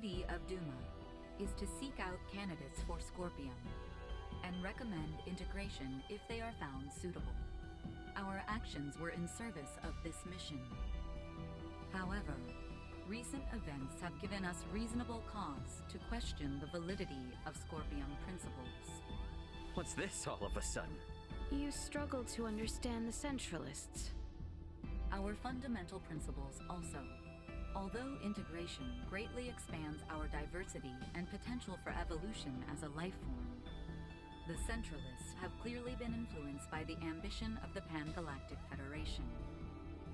duty of Duma is to seek out candidates for Scorpium and recommend integration if they are found suitable. Our actions were in service of this mission. However, recent events have given us reasonable cause to question the validity of Scorpium principles. What's this all of a sudden? You struggle to understand the Centralists. Our fundamental principles also. Although integration greatly expands our diversity and potential for evolution as a life form, the Centralists have clearly been influenced by the ambition of the Pan-Galactic Federation.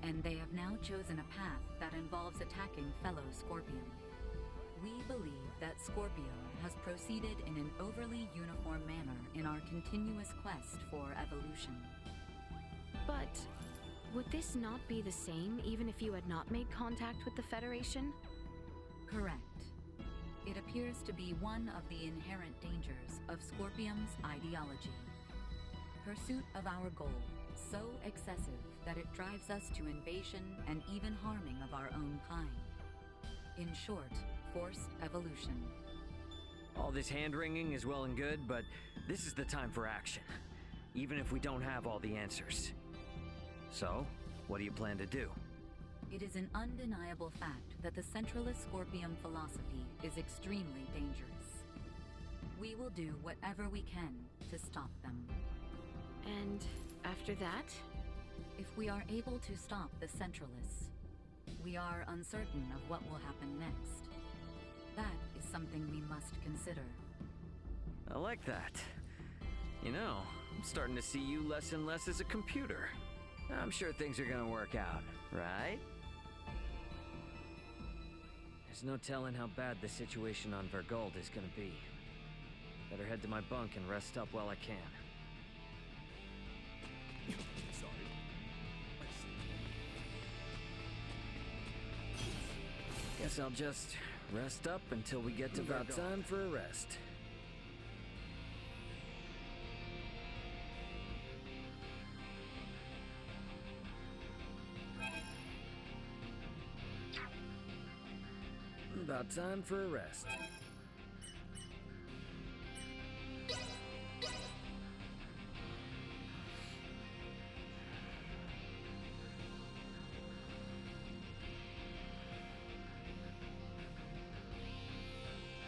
And they have now chosen a path that involves attacking fellow Scorpium. We believe that Scorpium has proceeded in an overly uniform manner in our continuous quest for evolution. But would this not be the same even if you had not made contact with the Federation? Correct. It appears to be one of the inherent dangers of Scorpium's ideology. Pursuit of our goal, so excessive that it drives us to invasion and even harming of our own kind. In short, forced evolution. All this hand-wringing is well and good, but this is the time for action. Even if we don't have all the answers. So, what do you plan to do? It is an undeniable fact that the Centralist Scorpium philosophy is extremely dangerous. We will do whatever we can to stop them. And after that? If we are able to stop the Centralists, we are uncertain of what will happen next. That is something we must consider. I like that. You know, I'm starting to see you less and less as a computer. I'm sure things are gonna work out, right? There's no telling how bad the situation on Verguld is gonna be. Better head to my bunk and rest up while I can. Sorry. Guess I'll just rest up until we get to about time for a rest. About time for a rest.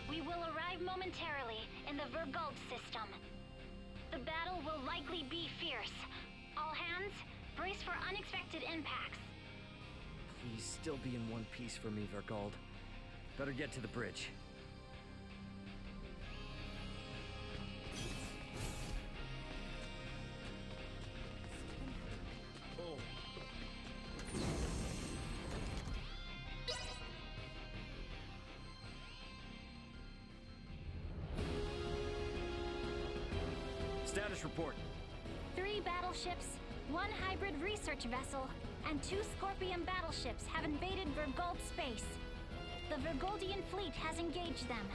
We will arrive momentarily in the Verguld system. The battle will likely be fierce. All hands, brace for unexpected impacts. Please still be in one piece for me, Verguld. Better get to the bridge. Status report. Three battleships, one hybrid research vessel, and two Scorpium battleships have invaded Verguld space. The Verguldian fleet has engaged them.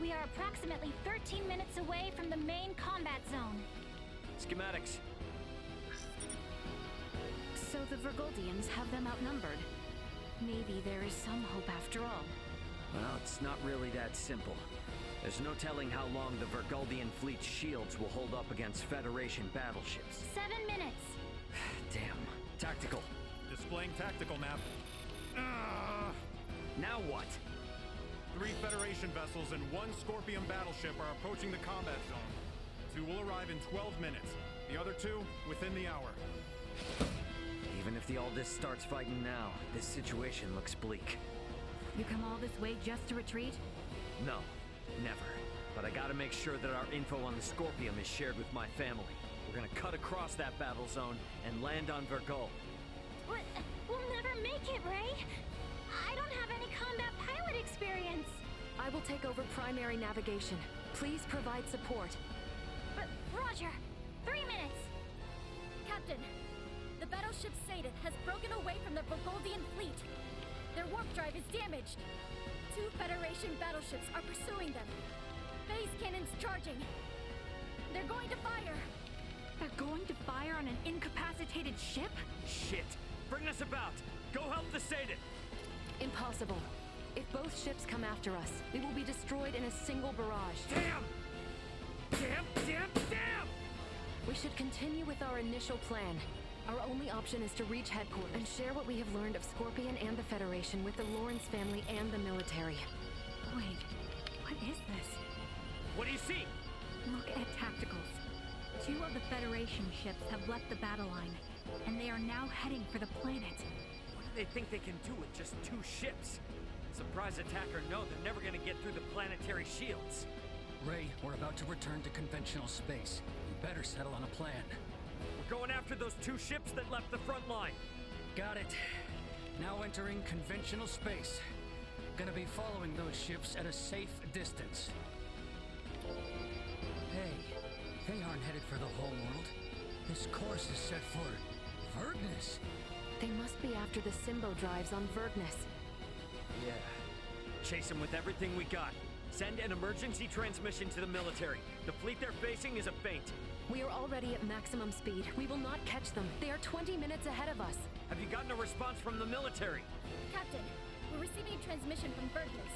We are approximately 13 minutes away from the main combat zone. Schematics. So the Verguldians have them outnumbered. Maybe there is some hope after all. Well, it's not really that simple. There's no telling how long the Verguldian fleet's shields will hold up against Federation battleships. Seven minutes. Damn. Tactical. Displaying tactical map. Ah! Now what? Three Federation vessels and one Scorpium battleship are approaching the combat zone. Two will arrive in 12 minutes. The other two, within the hour. Even if the Ydas starts fighting now, this situation looks bleak. You come all this way just to retreat? No, never. But I gotta make sure that our info on the Scorpium is shared with my family. We're gonna cut across that battle zone and land on Verguld. But we'll never make it, Ray. Experience. I will take over primary navigation. Please provide support. But Roger, three minutes. Captain, the battleship Sadith has broken away from the Verguldian fleet. Their warp drive is damaged. Two Federation battleships are pursuing them. Phase cannons charging. They're going to fire. They're going to fire on an incapacitated ship? Shit! Bring us about! Go help the Sadin! Impossible. If both ships come after us, we will be destroyed in a single barrage. Damn! Damn, damn, damn! We should continue with our initial plan. Our only option is to reach headquarters and share what we have learned of Scorpium and the Federation with the Lawrence family and the military. Wait, what is this? What do you see? Look at tacticals. Two of the Federation ships have left the battle line, and they are now heading for the planet. What do they think they can do with just two ships? Surprise attacker know they're never gonna get through the planetary shields. Ray, we're about to return to conventional space. We better settle on a plan. We're going after those two ships that left the front line. Got it. Now entering conventional space. Gonna be following those ships at a safe distance. Hey, they aren't headed for the whole world. This course is set for Vergnus. They must be after the Simbo drives on Vergnus. Yeah. Chase them with everything we got. Send an emergency transmission to the military. The fleet they're facing is a feint. We are already at maximum speed. We will not catch them. They are 20 minutes ahead of us. Have you gotten a response from the military? Captain, we're receiving a transmission from Vergnus.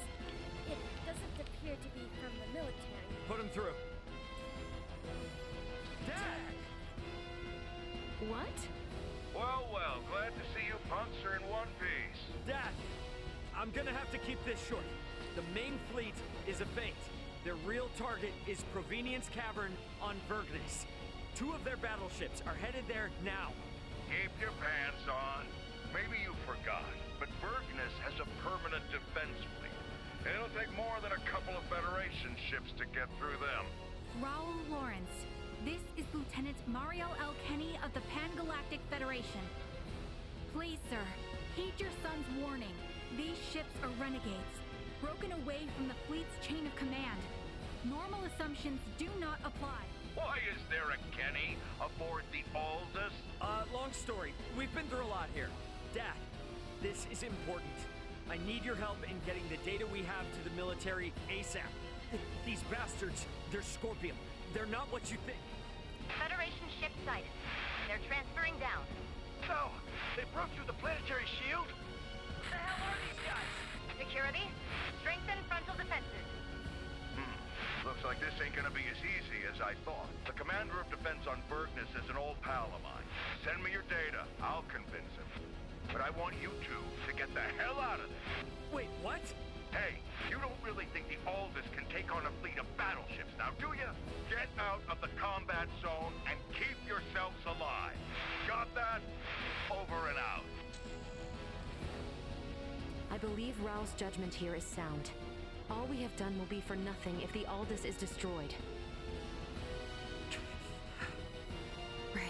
It doesn't appear to be from the military. Put him through. Dad! What? Well, well, glad to see you punks are in one piece. Dad! I'm gonna have to keep this short. The main fleet is a feint. Their real target is Provenience Cavern on Vergnus. Two of their battleships are headed there now. Keep your pants on. Maybe you forgot, but Vergnus has a permanent defense fleet. It'll take more than a couple of Federation ships to get through them. Raul Lawrence, this is Lieutenant Marielle L. Kenny of the Pan-Galactic Federation. Please, sir, heed your son's warning. These ships are renegades, broken away from the fleet's chain of command. Normal assumptions do not apply. Why is there a Kenny aboard the Ydas? Uh, long story. We've been through a lot here. Dad, this is important. I need your help in getting the data we have to the military ASAP. These bastards, they're Scorpium. They're not what you think. Federation ship sighted. They're transferring down. So, they broke through the planetary shield? Security, strengthen frontal defenses. Hmm. Looks like this ain't gonna be as easy as I thought. The commander of defense on Vergnus is an old pal of mine. Send me your data. I'll convince him. But I want you two to get the hell out of there. Wait, what? Hey, you don't really think the Ydas can take on a fleet of battleships now, do you? Get out of the combat zone and keep yourselves alive. Got that? Over and out. I believe Raul's judgment here is sound. All we have done will be for nothing if the Ydas is destroyed. Ray,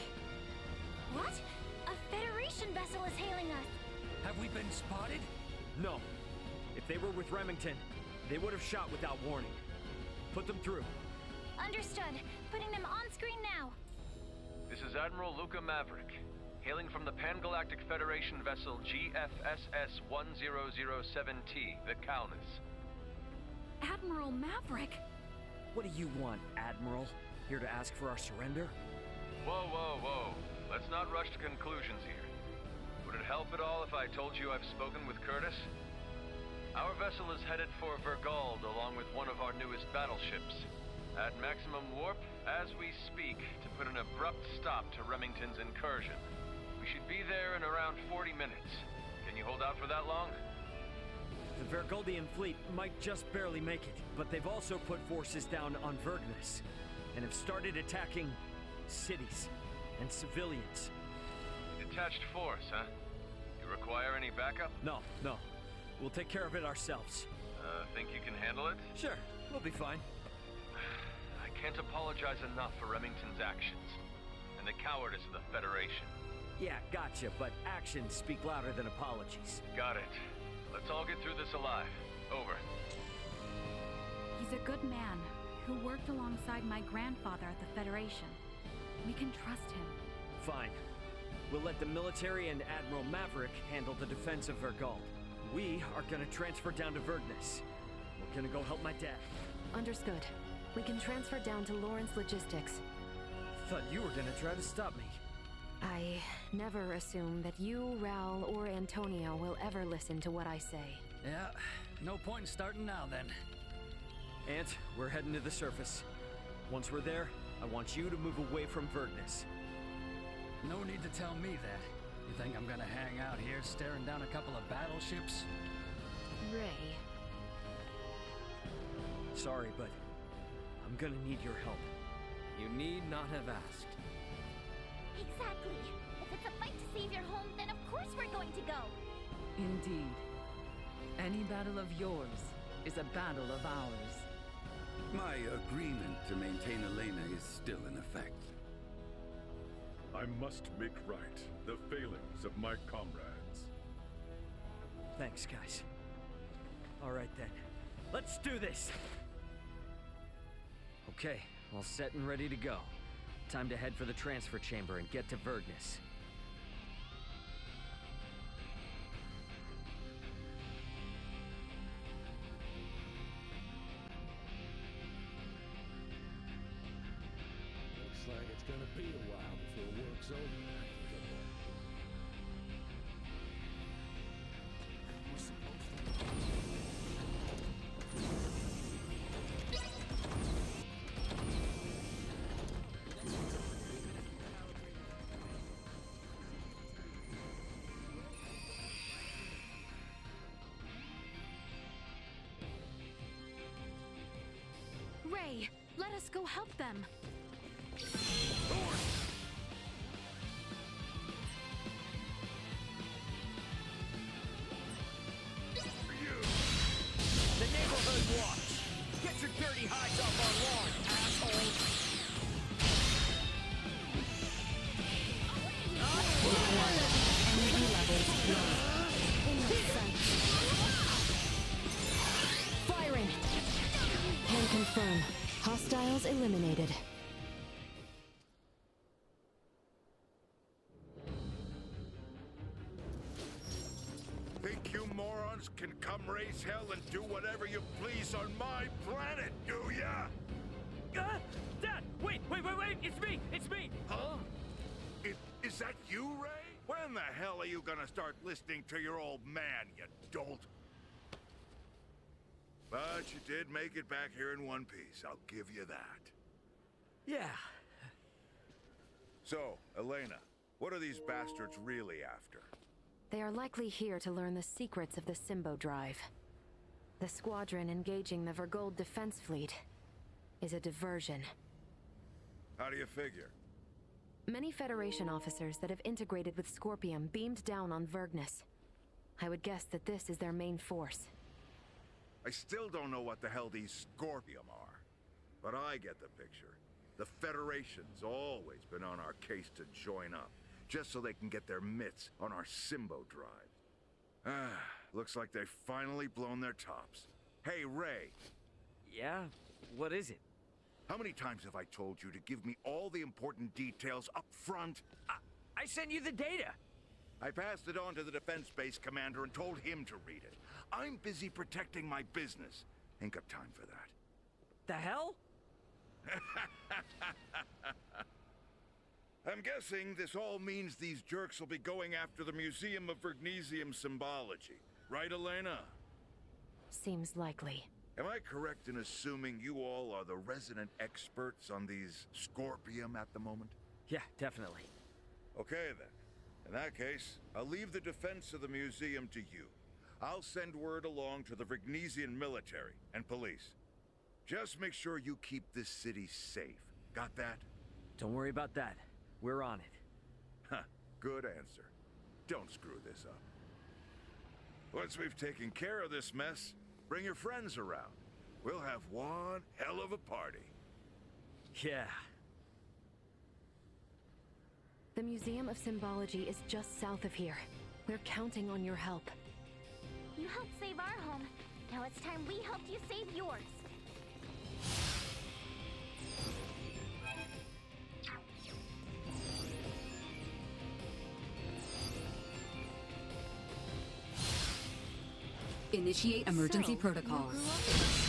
What? A Federation vessel is hailing us. Have we been spotted? No. If they were with Remington, they would have shot without warning. Put them through. Understood. Putting them on screen now. This is Admiral Luca Maverick, hailing from the Pan-Galactic Federation vessel GFSS 1007T, the Calnus. Admiral Maverick! What do you want, Admiral? Here to ask for our surrender? Whoa, whoa, whoa. Let's not rush to conclusions here. Would it help at all if I told you I've spoken with Curtis? Our vessel is headed for Verguld along with one of our newest battleships. At maximum warp, as we speak, to put an abrupt stop to Remington's incursion. We should be there in around 40 minutes. Can you hold out for that long? The Verguldian fleet might just barely make it, but they've also put forces down on Vergnus and have started attacking cities and civilians. Detached force, huh? You require any backup? No, no. We'll take care of it ourselves. Uh, think you can handle it? Sure, we'll be fine. I can't apologize enough for Remington's actions and the cowardice of the Federation. Yeah, gotcha, but actions speak louder than apologies. Got it. Let's all get through this alive. Over. He's a good man who worked alongside my grandfather at the Federation. We can trust him. Fine. We'll let the military and Admiral Maverick handle the defense of Verguld. We are gonna transfer down to Vergnus. We're gonna go help my dad. Understood. We can transfer down to Lawrence Logistics. Thought you were gonna try to stop me. I never assume that you, Raul, or Antonio will ever listen to what I say. Yeah, no point in starting now then. Ant, we're heading to the surface. Once we're there, I want you to move away from Vergnus. No need to tell me that. You think I'm gonna hang out here staring down a couple of battleships? Ray. Sorry, but I'm gonna need your help. You need not have asked. Exactly. If it's a fight to save your home, then of course we're going to go. Indeed. Any battle of yours is a battle of ours. My agreement to maintain Elena is still in effect. I must make right the failings of my comrades. Thanks, guys. All right then. Let's do this! Okay, all set and ready to go. Time to head for the transfer chamber and get to Vergnus. Looks like it's gonna be a while before work's over. Let us go help them. Eliminated. Think you morons can come raise hell and do whatever you please on my planet, do ya? Uh, Dad! Wait, wait, wait, wait! It's me! It's me! Huh? Is, is that you, Ray? When the hell are you gonna start listening to your old man, you dolt? But you did make it back here in one piece. I'll give you that. Yeah. So, Elena, what are these bastards really after? They are likely here to learn the secrets of the Simbo Drive. The squadron engaging the Verguld defense fleet is a diversion. How do you figure? Many Federation officers that have integrated with Scorpium beamed down on Vergnus. I would guess that this is their main force. I still don't know what the hell these Scorpium are. But I get the picture. The Federation's always been on our case to join up, just so they can get their mitts on our Simbo drive. Ah, looks like they've finally blown their tops. Hey, Ray. Yeah? What is it? How many times have I told you to give me all the important details up front? I, I sent you the data! I passed it on to the defense base commander and told him to read it. I'm busy protecting my business. Ain't got time for that. The hell? I'm guessing this all means these jerks will be going after the Museum of Vergnesium Symbology. Right, Elena? Seems likely. Am I correct in assuming you all are the resident experts on these Scorpium at the moment? Yeah, definitely. Okay, then. In that case, I'll leave the defense of the museum to you. I'll send word along to the Vergnesian military and police. Just make sure you keep this city safe. Got that? Don't worry about that. We're on it. Huh, good answer. Don't screw this up. Once we've taken care of this mess, bring your friends around. We'll have one hell of a party. Yeah. The Museum of Symbology is just south of here. We're counting on your help. You helped save our home. Now it's time we helped you save yours. Initiate emergency protocols.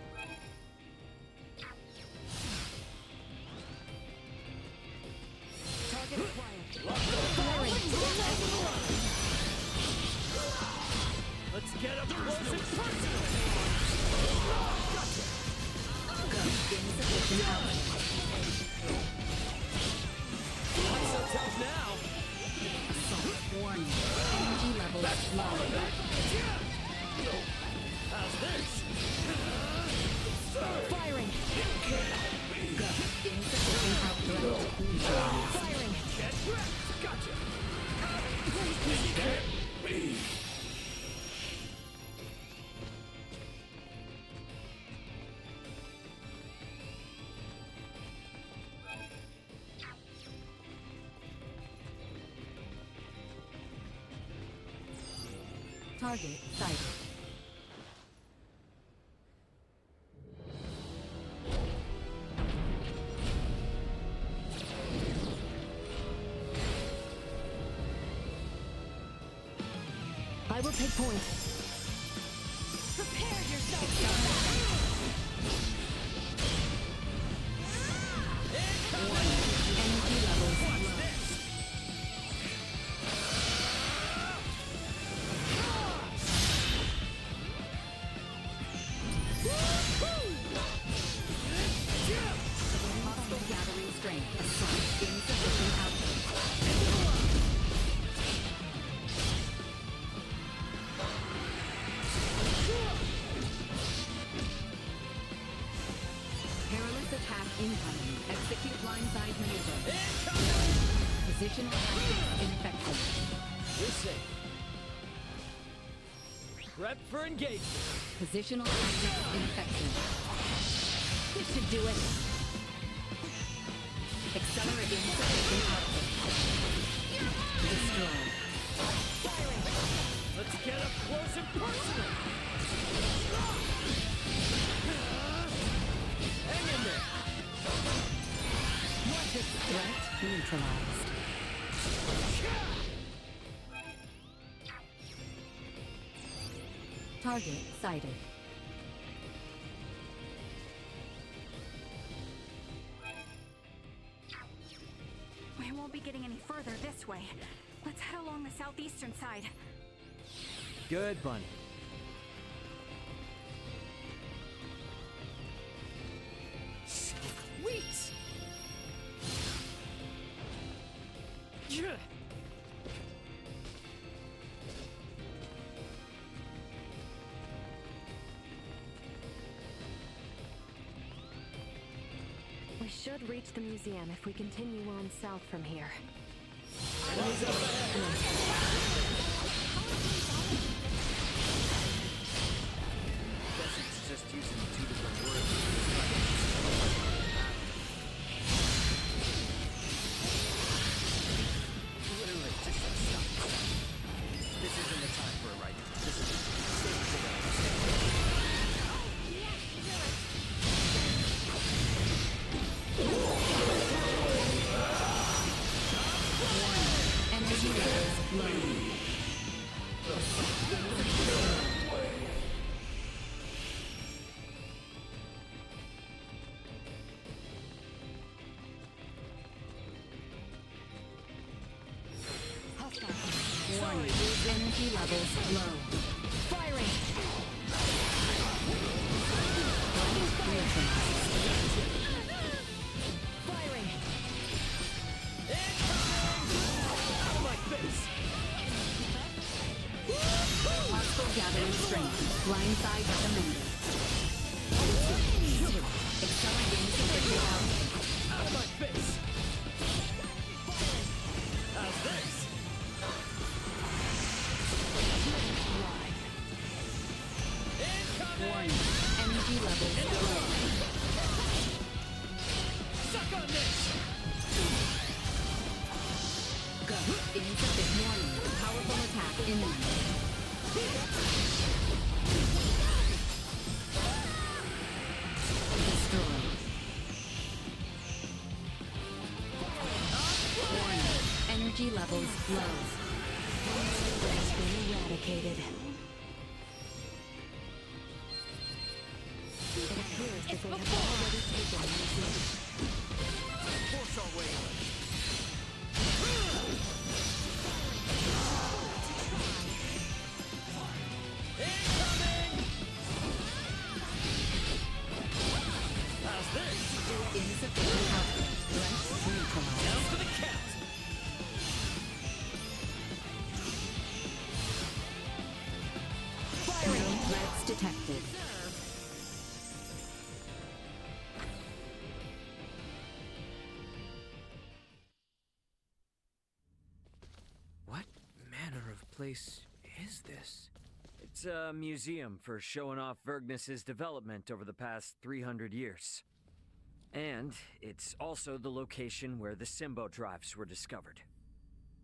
Target sighted. I will take point. Engagement. Positional infected. This should do it. Sighted. We won't be getting any further this way. Let's head along the southeastern side. Good, Bunny. If we continue on south from here. Warning. Energy levels low. Firing! Firing! out of my face! Hostile gathering strength. Blindside recommended. Accelerate insufficient. Out of my face! Place is this? It's a museum for showing off Vergnus's development over the past 300 years. And it's also the location where the Simbo drives were discovered.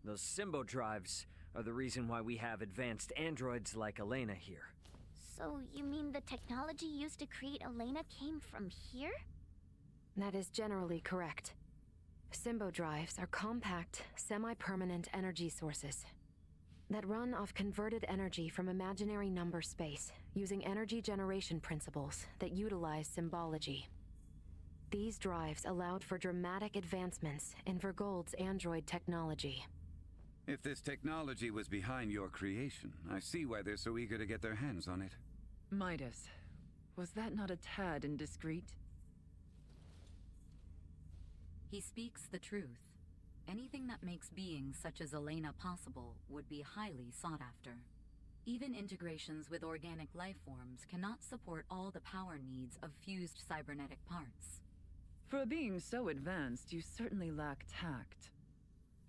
Those Simbo drives are the reason why we have advanced androids like Elena here. So, you mean the technology used to create Elena came from here? That is generally correct. Simbo drives are compact, semi-permanent energy sources that run off converted energy from imaginary number space using energy generation principles that utilize symbology. These drives allowed for dramatic advancements in Verguld's android technology. If this technology was behind your creation, I see why they're so eager to get their hands on it. Midas, was that not a tad indiscreet? He speaks the truth. Anything that makes beings such as Elena possible would be highly sought after. Even integrations with organic life forms cannot support all the power needs of fused cybernetic parts. For a being so advanced, you certainly lack tact.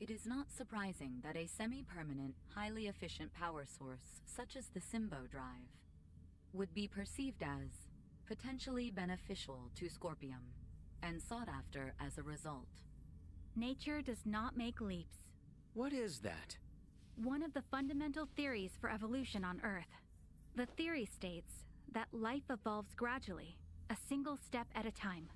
It is not surprising that a semi-permanent, highly efficient power source such as the Simbo drive would be perceived as potentially beneficial to Scorpium and sought after as a result. Nature does not make leaps. What is that? One of the fundamental theories for evolution on Earth. The theory states that life evolves gradually, a single step at a time.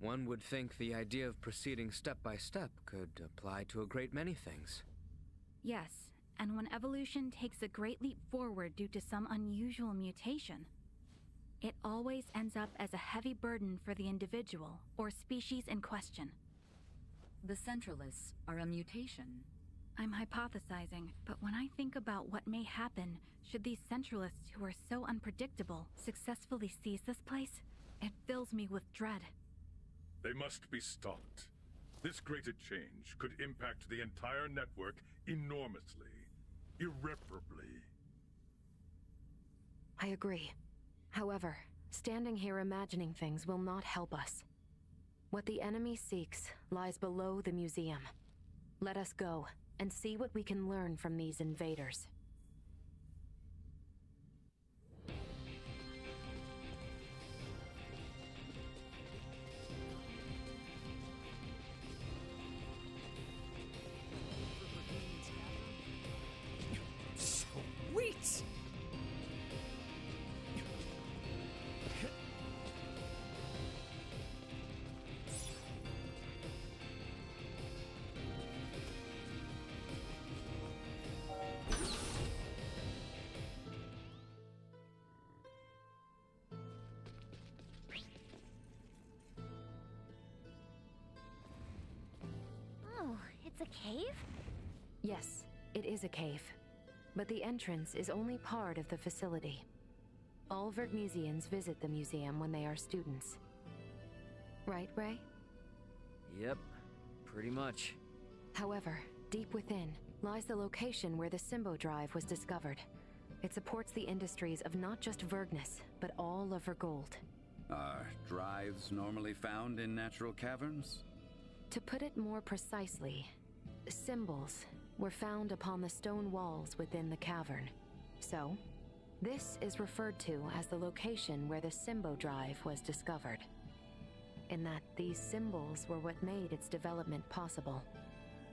One would think the idea of proceeding step by step could apply to a great many things. Yes, and when evolution takes a great leap forward due to some unusual mutation, it always ends up as a heavy burden for the individual or species in question. The Centralists are a mutation. I'm hypothesizing, but when I think about what may happen should these Centralists who are so unpredictable successfully seize this place, it fills me with dread. They must be stopped. This greater change could impact the entire network enormously, irreparably. I agree. However, standing here imagining things will not help us. What the enemy seeks lies below the museum. Let us go and see what we can learn from these invaders. Is a cave. But the entrance is only part of the facility. All Vergmusians visit the museum when they are students. Right, Ray? Yep, pretty much. However, deep within lies the location where the Simbo drive was discovered. It supports the industries of not just Vergnus, but all of Verguld. Are drives normally found in natural caverns? To put it more precisely, symbols were found upon the stone walls within the cavern. So, this is referred to as the location where the Simbo drive was discovered. In that these symbols were what made its development possible.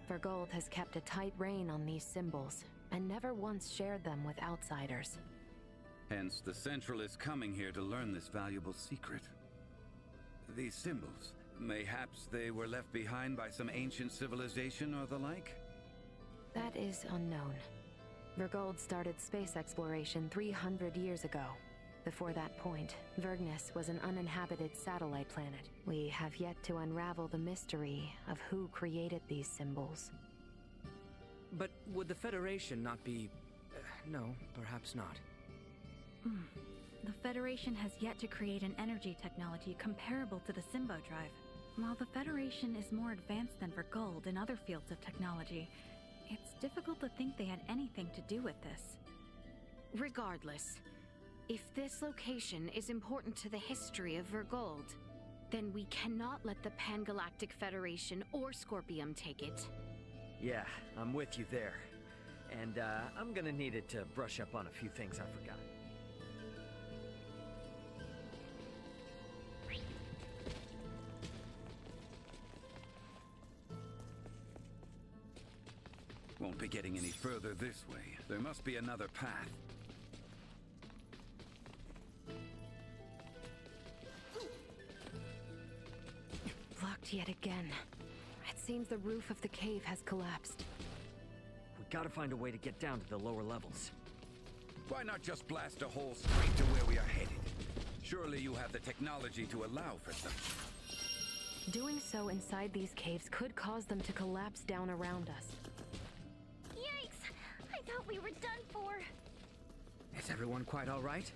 Verguld has kept a tight rein on these symbols and never once shared them with outsiders. Hence, the Centralists coming here to learn this valuable secret. These symbols, mayhaps they were left behind by some ancient civilization or the like? That is unknown. Verguld started space exploration 300 years ago. Before that point, Vergnus was an uninhabited satellite planet. We have yet to unravel the mystery of who created these symbols. But would the Federation not be... Uh, no, perhaps not. Hmm. The Federation has yet to create an energy technology comparable to the Symbo Drive. While the Federation is more advanced than Verguld in other fields of technology, it's difficult to think they had anything to do with this. Regardless, if this location is important to the history of Verguld, then we cannot let the Pangalactic Federation or Scorpium take it. Yeah, I'm with you there. And uh, I'm gonna need it to brush up on a few things I forgot. Won't be getting any further this way. There must be another path. Locked yet again. It seems the roof of the cave has collapsed. We gotta find a way to get down to the lower levels. Why not just blast a hole straight to where we are headed? Surely you have the technology to allow for such. Doing so inside these caves could cause them to collapse down around us. We were done for. Is everyone quite all right?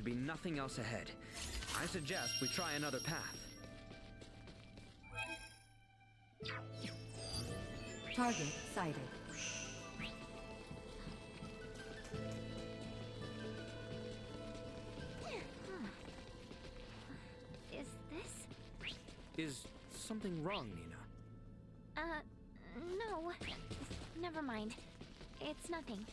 To be nothing else ahead. I suggest we try another path. Target sighted. Is this? Is something wrong, Nina? Uh, no. Never mind. It's nothing.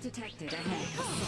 Detected ahead.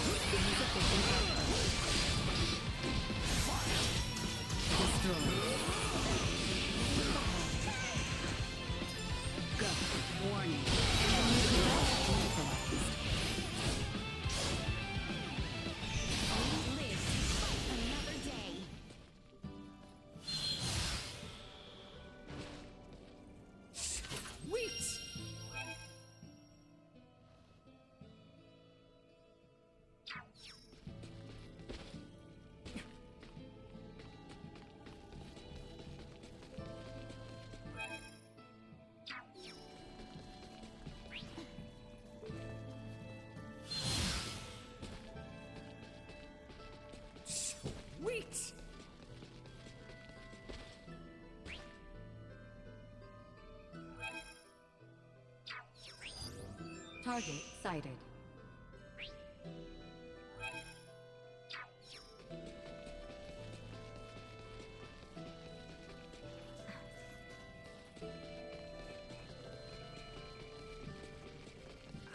Target sighted.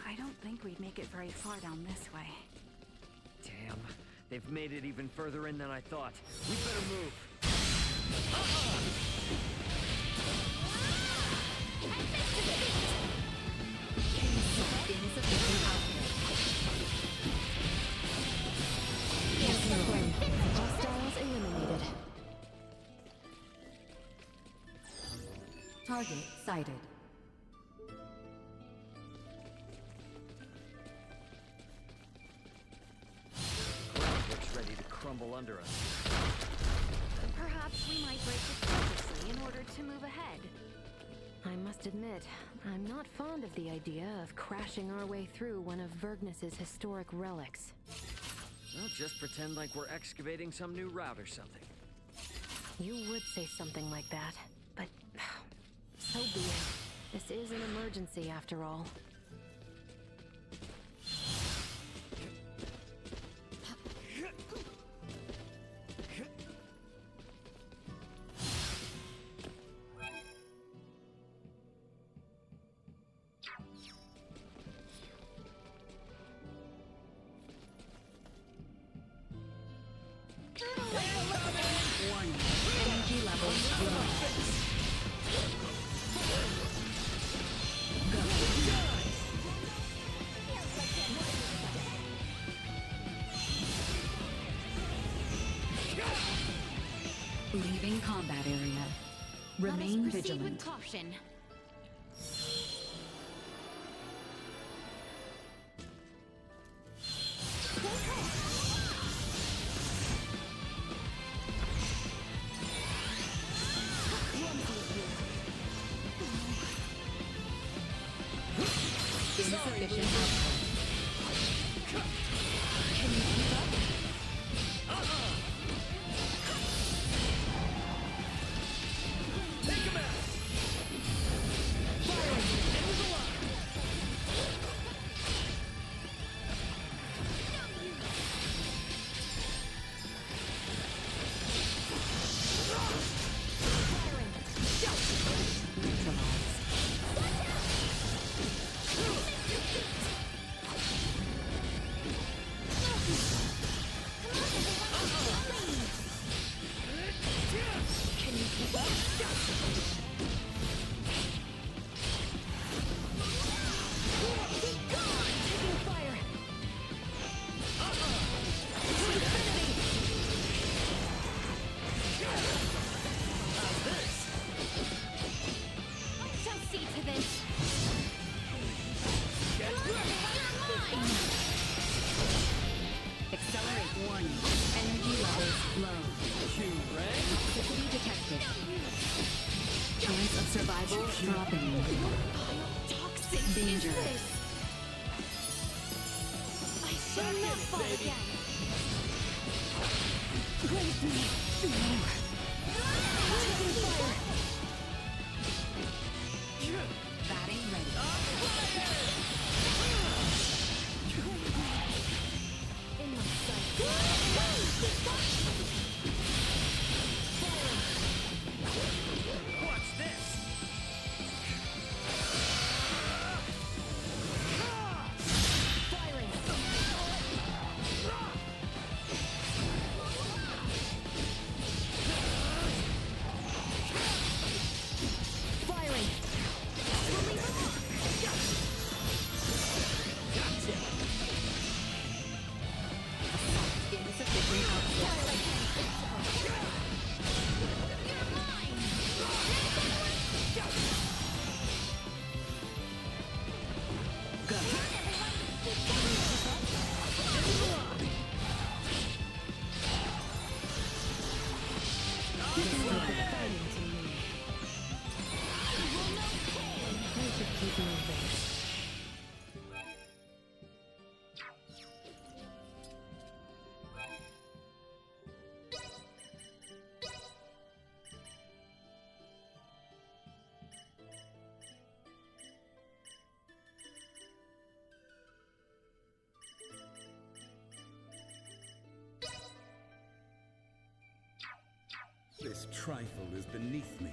I don't think we'd make it very far down this way. Damn, they've made it even further in than I thought. We better move. Insufficient Target sighted. Ground looks ready to crumble under us. Perhaps we might break it purposely in order to move ahead. I must admit, I'm not fond of the idea of crashing our way through one of Vergnus's historic relics. Well, just pretend like we're excavating some new route or something. You would say something like that, but so be it. This is an emergency after all. Remain vigilant. with caution. Insufficient output. Trifle is beneath me.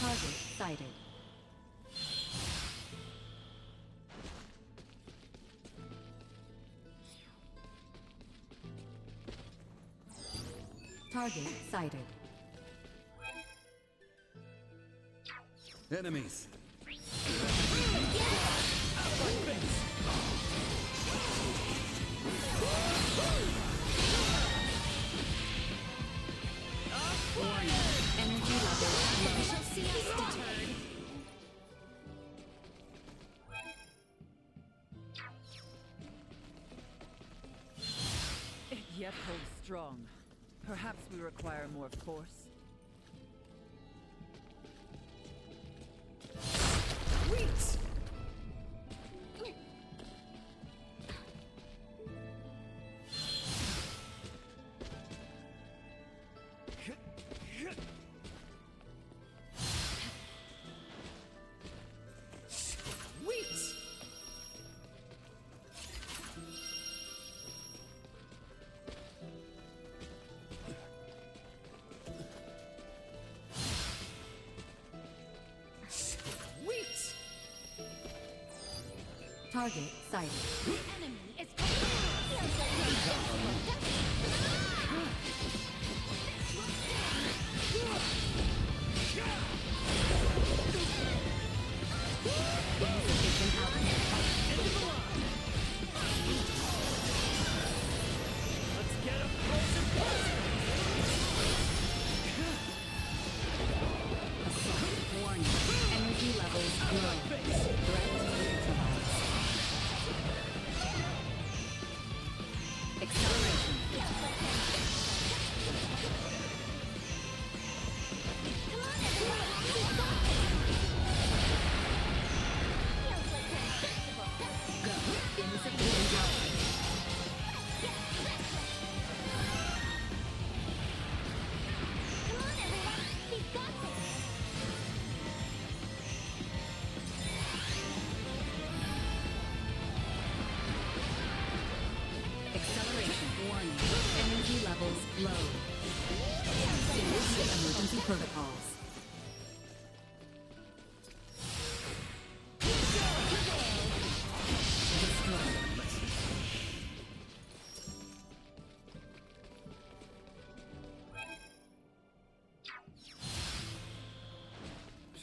Target sighted. Target sighted. Enemies! Yet holds strong. Perhaps we require more force. Target sighted. The enemy is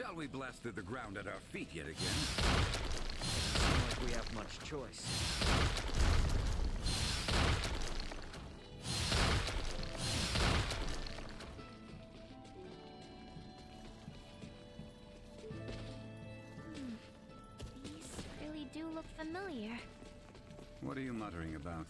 Shall we blast through the ground at our feet yet again? Seem like we have much choice. Hmm. These really do look familiar. What are you muttering about?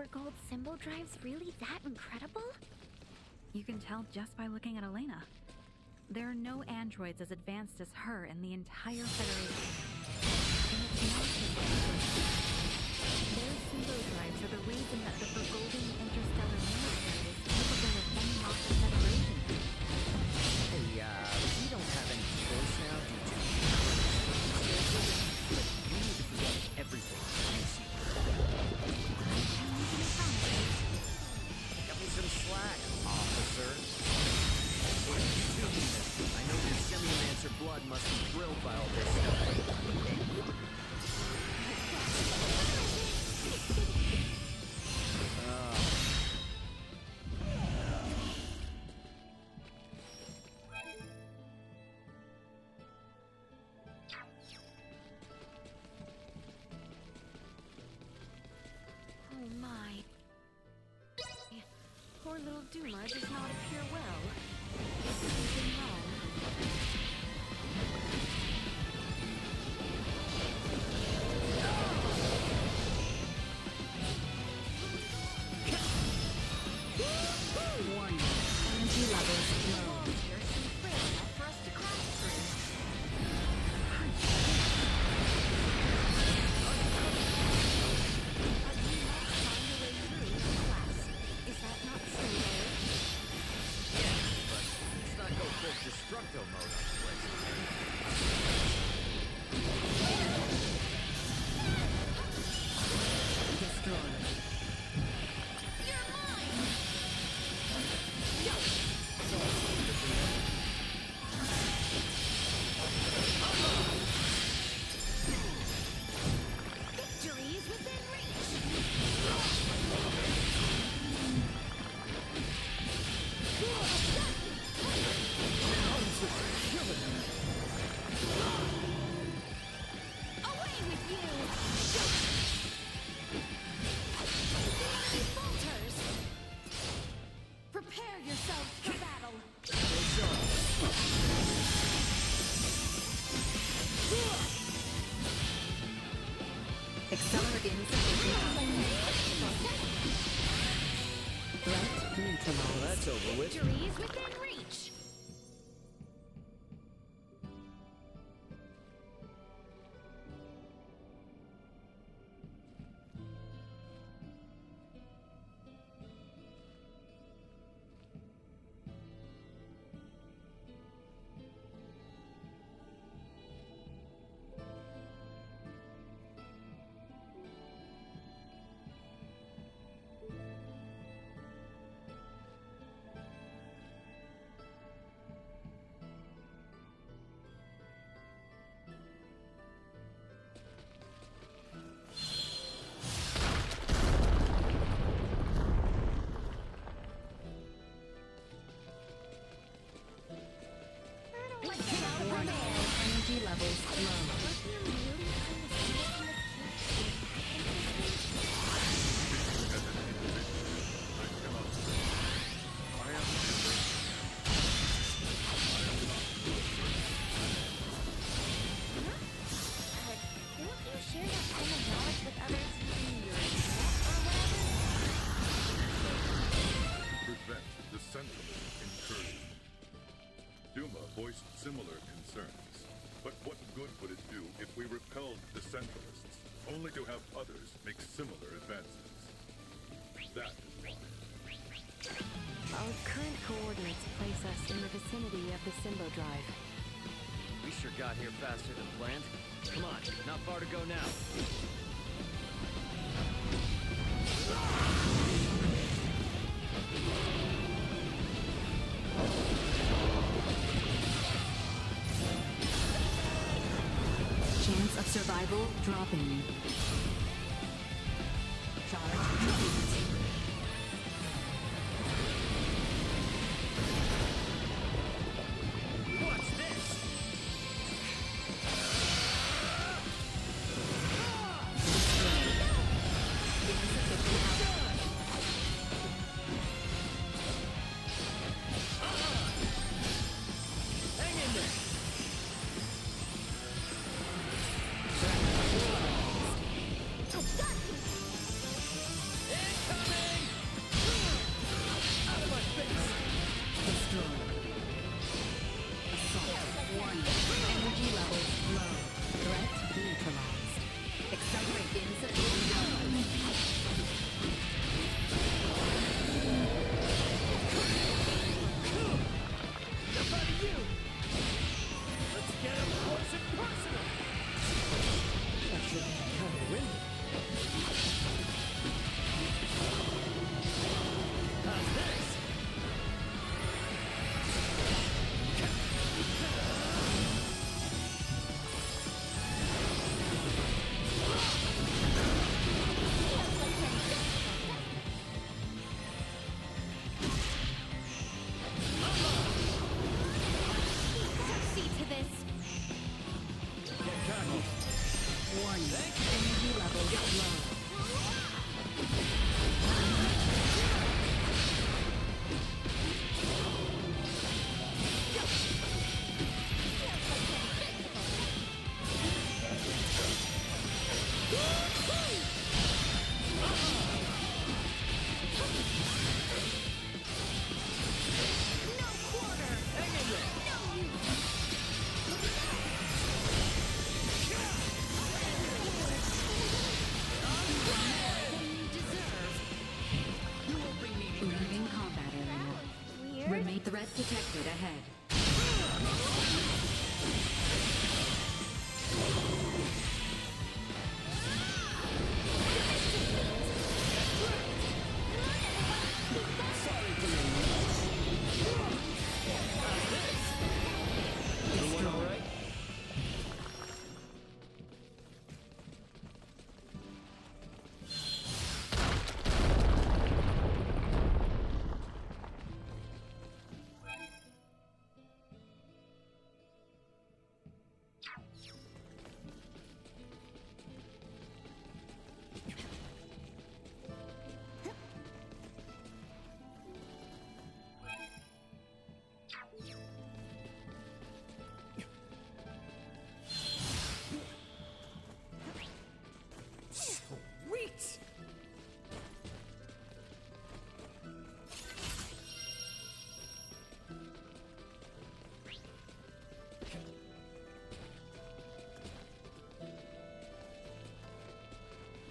Verguld's symbol drives really that incredible? You can tell just by looking at Elena. There are no androids as advanced as her in the entire Federation. Their symbol drives are the reason that the interstellar military is capable of fending Duma does not appear Energy levels if we repelled the Centralists, only to have others make similar advances? That is why. Our current coordinates place us in the vicinity of the Symbol Drive. We sure got here faster than planned. Come on, not far to go now. Survival dropping.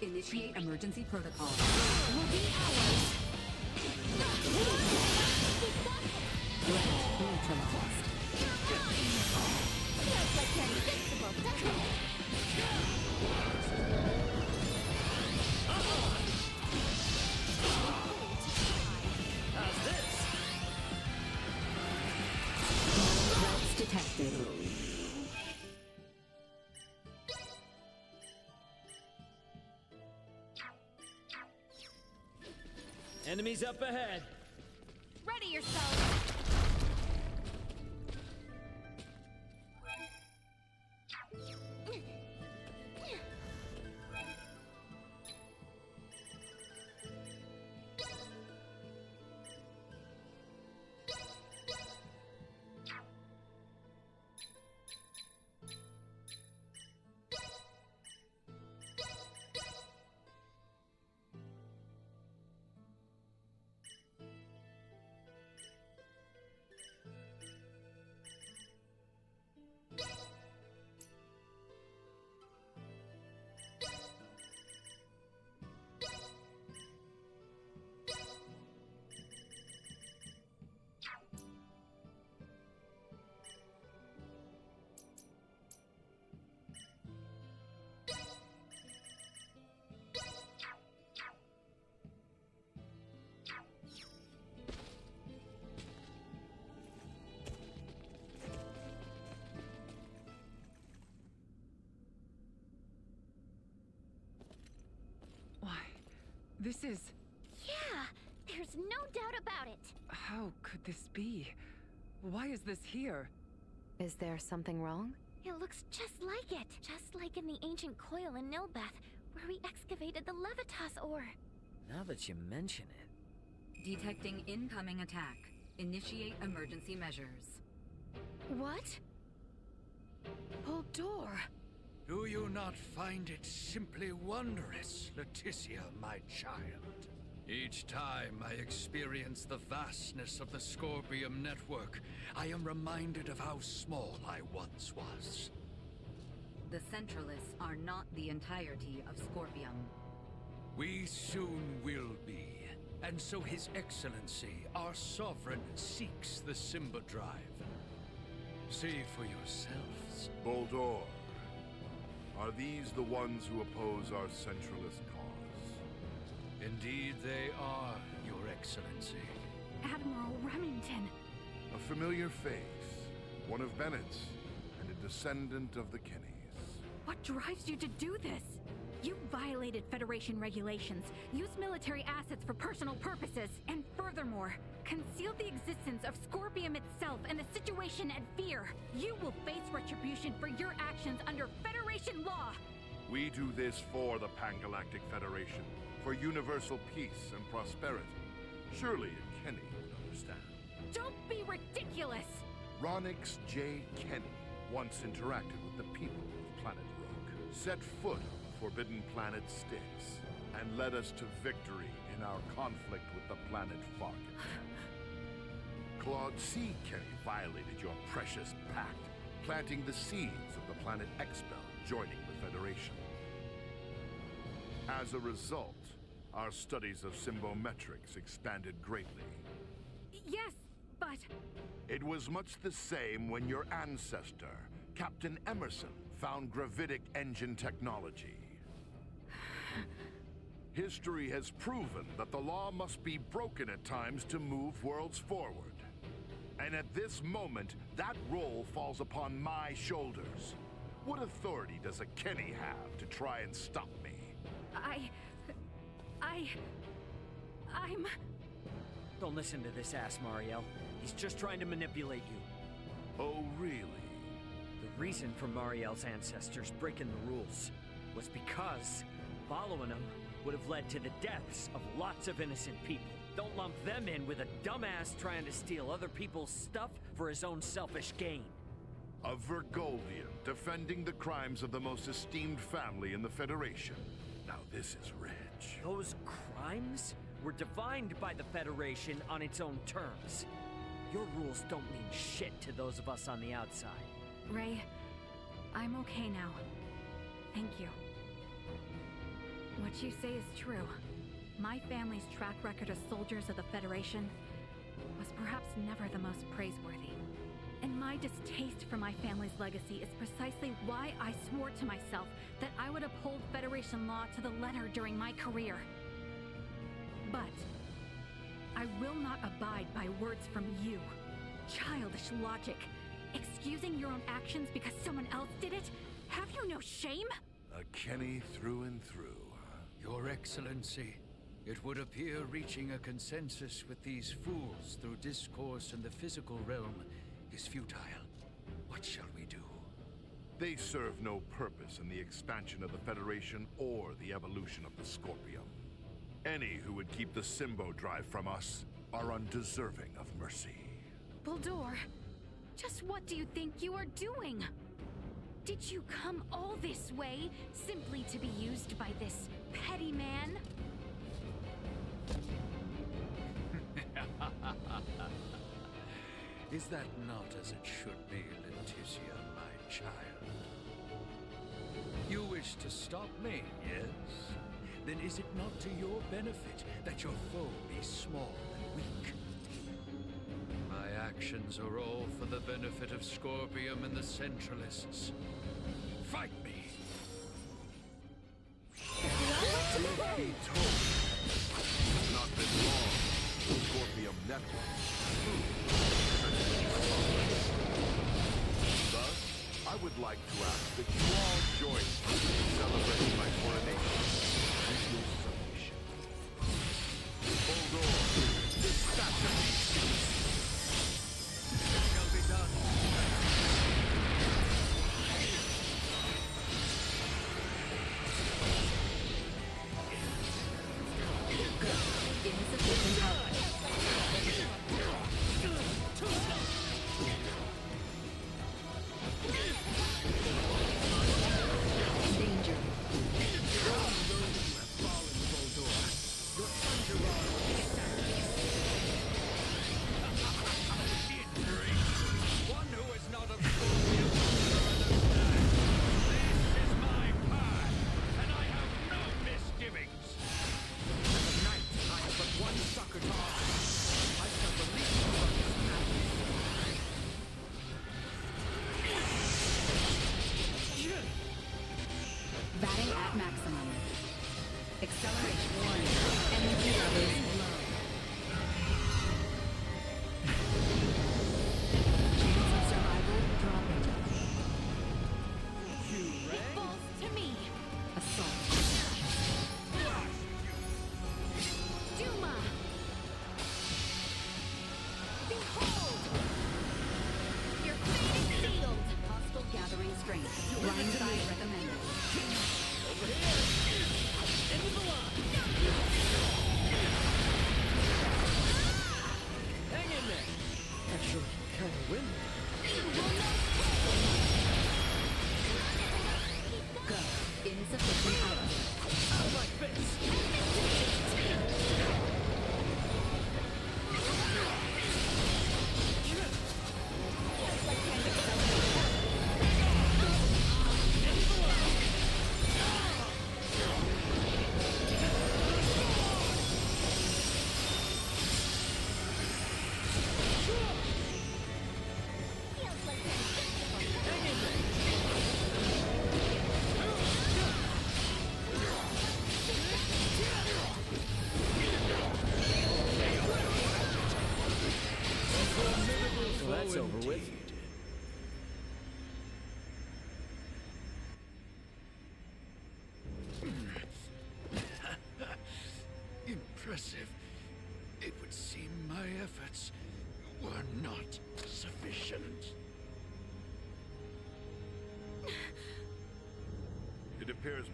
Initiate emergency protocol. Will be ours. Threat neutralized. Feels like you're invincible, doesn't it? Enemies up ahead. This is. Yeah, there's no doubt about it. How could this be? Why is this here? Is there something wrong? It looks just like it. Just like in the ancient coil in Nilbeth, where we excavated the Levitas ore. Now that you mention it. Detecting incoming attack. Initiate emergency measures. What? Boldor! Do you not find it simply wondrous, Laeticia, my child? Each time I experience the vastness of the Scorpium network, I am reminded of how small I once was. The Centralists are not the entirety of Scorpium. We soon will be, and so His Excellency, our sovereign, seeks the Symbol Drive. See for yourselves. Boldor, are these the ones who oppose our centralist cause? Indeed, they are, Your Excellency. Admiral Remington. A familiar face, one of Bennett's, and a descendant of the Kennys. What drives you to do this? You violated Federation regulations, used military assets for personal purposes, and furthermore, concealed the existence of Scorpium itself and the situation at Fear. You will face retribution for your actions under Federation law. We do this for the Pangalactic Federation, for universal peace and prosperity. Surely Kenny would understand. Don't be ridiculous! Ronyx J. Kenny once interacted with the people of Planet Roak, set foot Forbidden Planet Styx, and led us to victory in our conflict with the planet Farkin. Claude C. Kenny violated your precious pact, planting the seeds of the planet Expel joining the Federation. As a result, our studies of symbometrics expanded greatly. Yes, but... It was much the same when your ancestor, Captain Emerson, found gravitic engine technology. History has proven that the law must be broken at times to move worlds forward. And at this moment, that role falls upon my shoulders. What authority does a Kenny have to try and stop me? I... I... I'm... Don't listen to this ass, Marielle. He's just trying to manipulate you. Oh, really? The reason for Marielle's ancestors breaking the rules was because following them would have led to the deaths of lots of innocent people. Don't lump them in with a dumbass trying to steal other people's stuff for his own selfish gain. A Verguldian defending the crimes of the most esteemed family in the Federation. Now this is rich. Those crimes were defined by the Federation on its own terms. Your rules don't mean shit to those of us on the outside. Ray, I'm okay now. Thank you. What you say is true. My family's track record as soldiers of the Federation was perhaps never the most praiseworthy. And my distaste for my family's legacy is precisely why I swore to myself that I would uphold Federation law to the letter during my career. But I will not abide by words from you. Childish logic. Excusing your own actions because someone else did it? Have you no shame? A Kenny through and through. Your Excellency, it would appear reaching a consensus with these fools through discourse in the physical realm is futile. What shall we do? They serve no purpose in the expansion of the Federation or the evolution of the Scorpium. Any who would keep the Symbol Drive from us are undeserving of mercy. Buldur, just what do you think you are doing? Did you come all this way simply to be used by this petty man? Is that not as it should be, Laeticia, my child? You wish to stop me, yes? Then is it not to your benefit that your foe be small and weak? My actions are all for the benefit of Scorpium and the Centralists. Fight me! It's not been long Scorpium Network Thus, I would like to ask that you all join me in celebrating my coronation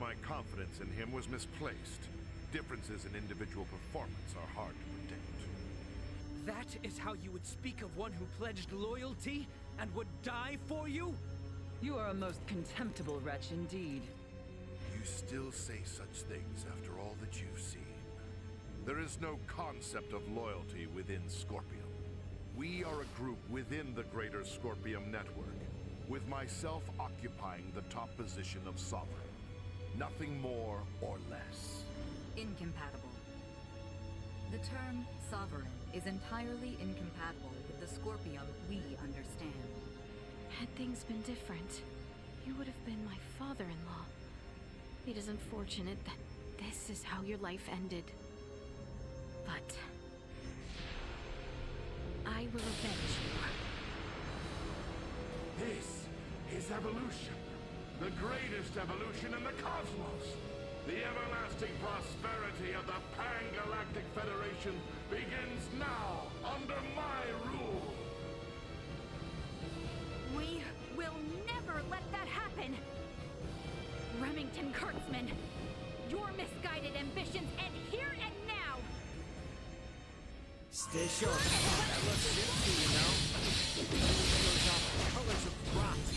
my confidence in him was misplaced. Differences in individual performance are hard to predict. That is how you would speak of one who pledged loyalty and would die for you? You are a most contemptible wretch indeed. You still say such things after all that you've seen. There is no concept of loyalty within Scorpium. We are a group within the greater Scorpium network, with myself occupying the top position of Sovereign. Nothing more or less. Incompatible. The term sovereign is entirely incompatible with the Scorpium we understand. Had things been different, you would have been my father-in-law. It is unfortunate that this is how your life ended. But... I will avenge you. This is evolution. The greatest evolution in the cosmos. The everlasting prosperity of the Pan-Galactic Federation begins now under my rule. We will never let that happen! Remington Kurtzman, your misguided ambitions end here and now! Stay sharp. That looks gypsy, you know? Shows colors of rot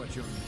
what you're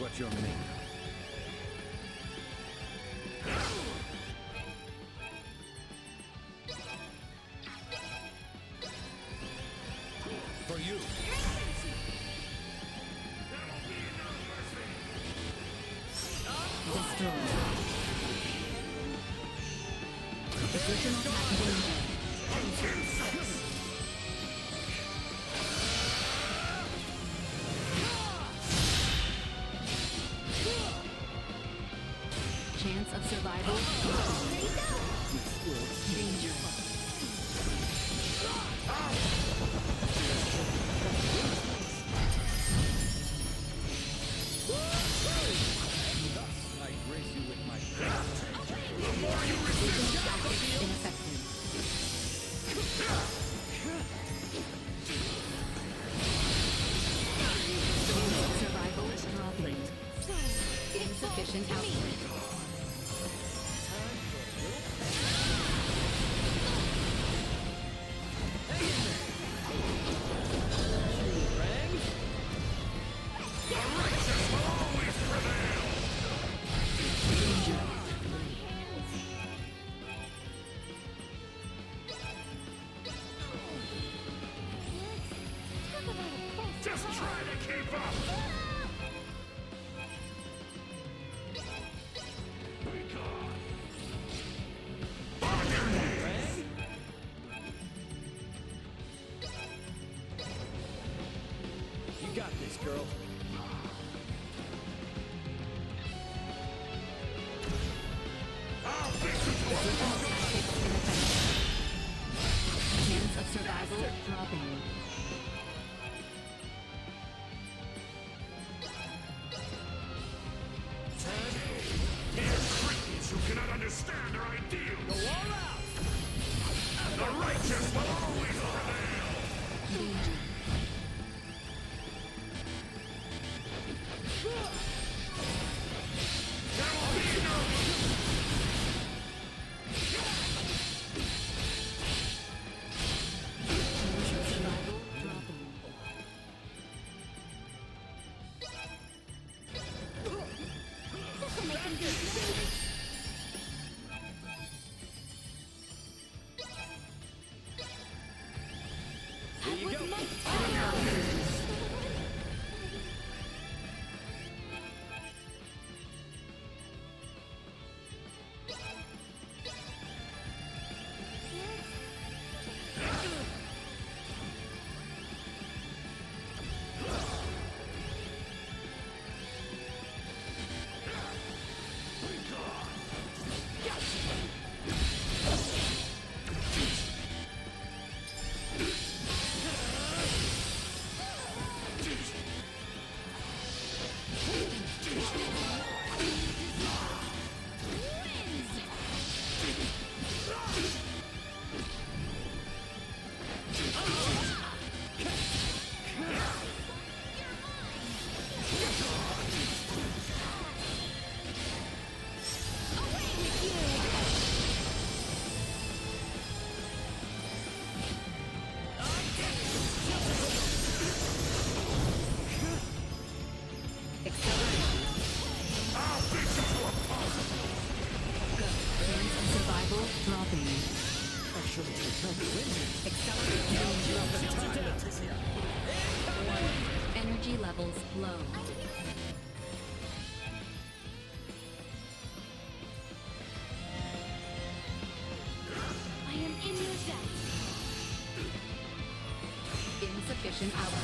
what you're made of. Station out.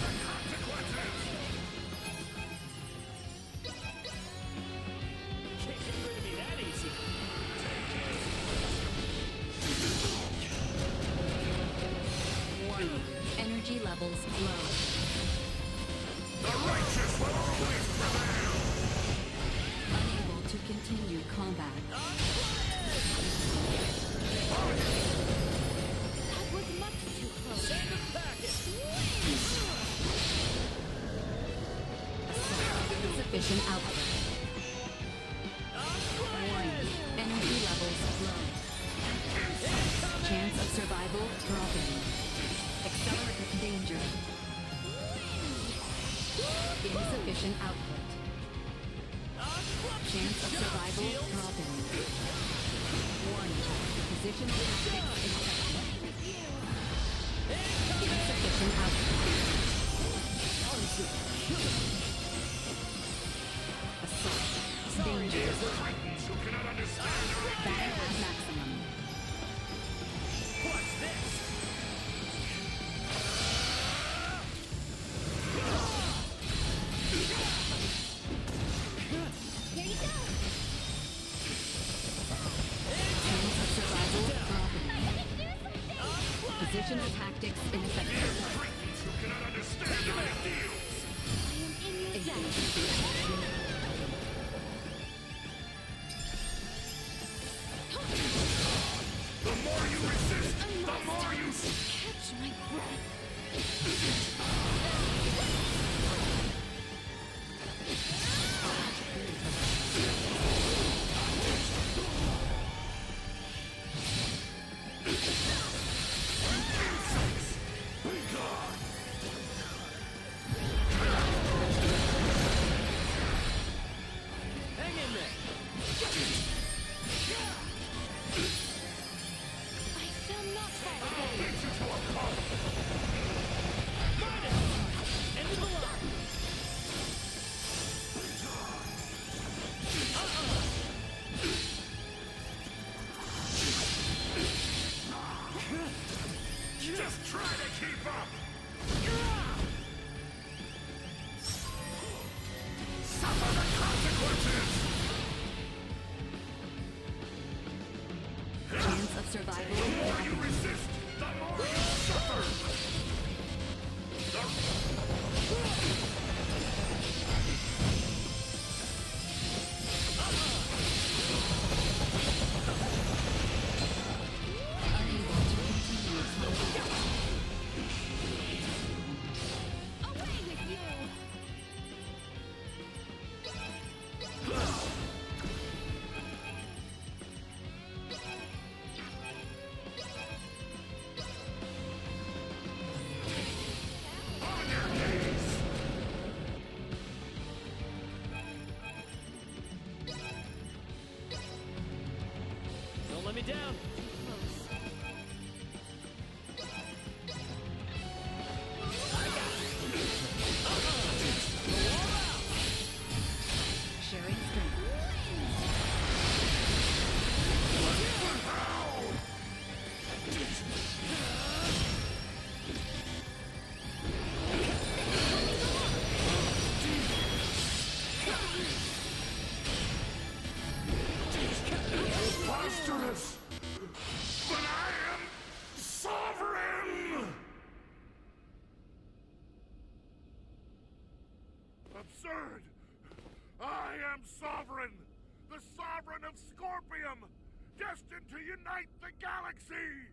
unite the galaxy!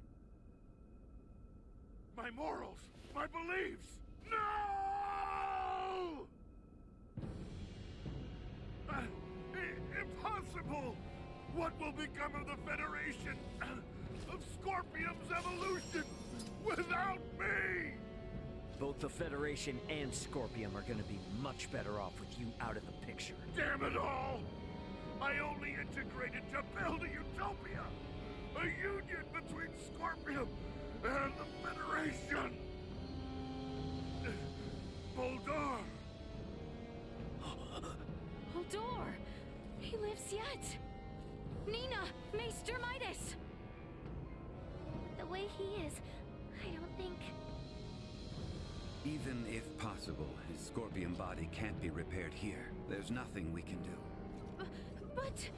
My morals, my beliefs, no! Uh, impossible! What will become of the Federation, uh, of Scorpium's evolution, without me? Both the Federation and Scorpium are gonna be much better off with you out of the picture. Damn it all! I only integrated to build a utopia! A union between Scorpium and the Federation! Boldor! Boldor! He lives yet! Nina! Maester Midas! The way he is, I don't think... Even if possible, his Scorpium body can't be repaired here. There's nothing we can do. B but...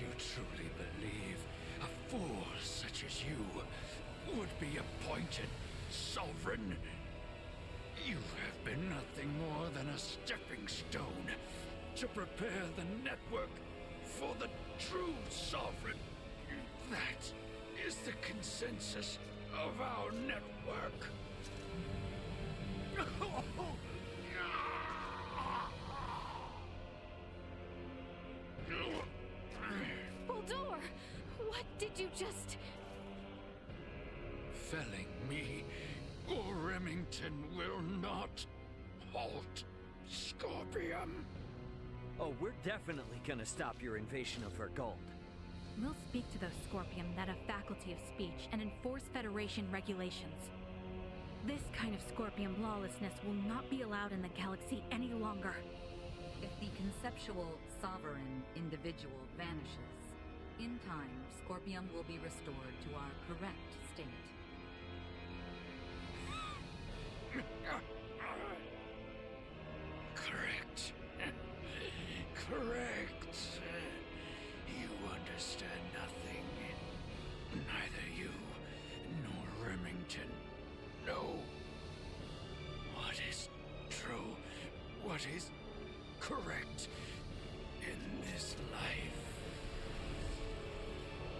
you truly believe a fool such as you would be appointed sovereign? You have been nothing more than a stepping stone to prepare the network for the true sovereign. That is the consensus of our network. definitely gonna stop your invasion of Verguld. We'll speak to those Scorpium that have faculty of speech and enforce Federation regulations. This kind of Scorpium lawlessness will not be allowed in the galaxy any longer. If the conceptual sovereign individual vanishes, in time, Scorpium will be restored to our correct state. Correct. Correct. You understand nothing. Neither you nor Remington know what is true, what is correct in this life.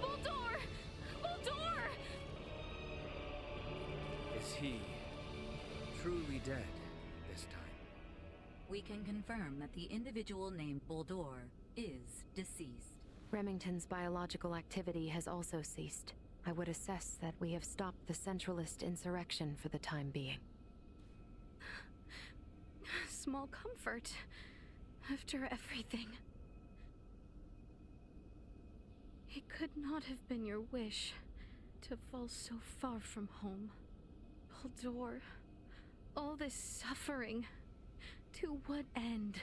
Boldor! Boldor! Is he truly dead this time? We can confirm that the individual named Boldor is deceased. Remington's biological activity has also ceased. I would assess that we have stopped the Centralist insurrection for the time being. Small comfort. After everything. It could not have been your wish to fall so far from home. Boldor, all this suffering. To what end?